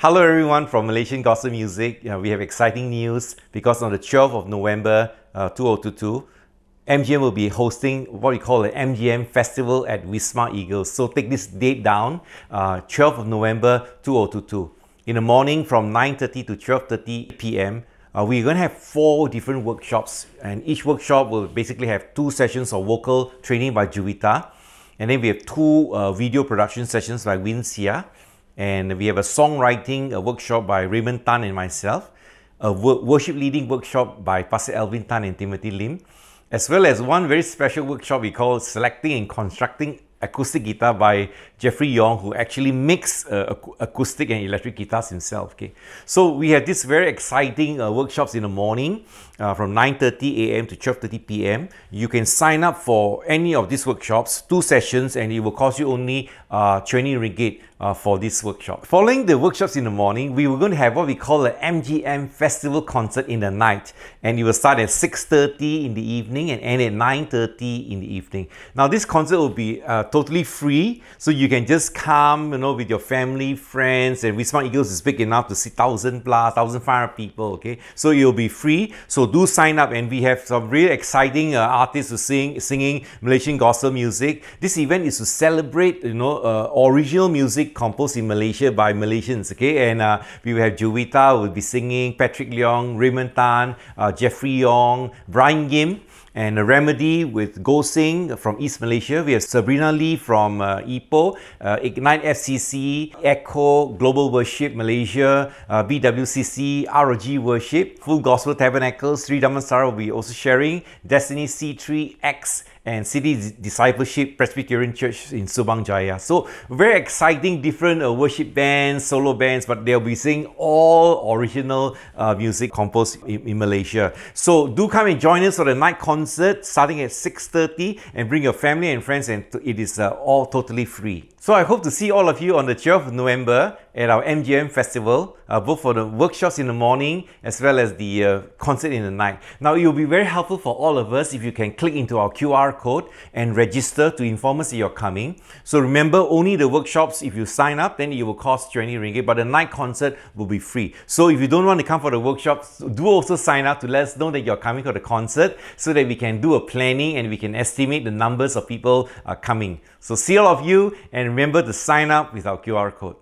Hello everyone from Malaysian Gospel Music. We have exciting news because on the 12th of November uh, 2022, MGM will be hosting what we call an MGM Festival at Wisma Eagles. So take this date down, uh, 12th of November 2022. In the morning from 9.30 to 12.30 p.m., uh, we're going to have four different workshops and each workshop will basically have two sessions of vocal training by Juwita. and then we have two uh, video production sessions by Win Sia and we have a songwriting a workshop by Raymond Tan and myself, a worship leading workshop by Pastor Elvin Tan and Timothy Lim, as well as one very special workshop we call Selecting and Constructing Acoustic Guitar by Jeffrey Yong, who actually makes uh, acoustic and electric guitars himself. Okay, so we have this very exciting uh, workshops in the morning uh, from 9:30 a.m. to 12:30 p.m. You can sign up for any of these workshops, two sessions, and it will cost you only uh, 20 ringgit uh, for this workshop. Following the workshops in the morning, we were going to have what we call an MGM festival concert in the night, and it will start at 6:30 in the evening and end at 9:30 in the evening. Now, this concert will be uh, totally free, so you can just come, you know, with your family, friends, and Wisma Eagles is big enough to see 1,000 plus, 1,500 people, okay? So it'll be free. So do sign up and we have some really exciting uh, artists to sing, singing Malaysian gospel music. This event is to celebrate, you know, uh, original music composed in Malaysia by Malaysians, okay? And uh, we will have Juwita will be singing, Patrick Leong, Raymond Tan, uh, Jeffrey Yong, Brian Yim, and a Rhemedy with GoSing from East Malaysia. We have Sabrina Lee from uh, Ipoh, uh, Ignite FCC, Echo, Global Worship Malaysia, uh, BWCC, ROG Worship, Full Gospel Tabernacles, Sri Damansara will be also sharing, Destiny C3, ACTS, and City Discipleship Presbyterian Church in Subang Jaya. So very exciting, different uh, worship bands, solo bands, but they'll be singing all original uh, music composed in, in, Malaysia. So do come and join us for the night concert starting at 6.30 and bring your family and friends and it is uh, all totally free. So I hope to see all of you on the 12th of November at our MGM festival, uh, both for the workshops in the morning as well as the uh, concert in the night. Now it will be very helpful for all of us if you can click into our QR code and register to inform us that you're coming. So remember only the workshops, if you sign up, then it will cost 20 ringgit, but the night concert will be free. So if you don't want to come for the workshops, do also sign up to let us know that you're coming for the concert so that we can do a planning and we can estimate the numbers of people uh, coming. So see all of you and remember to sign up with our QR code.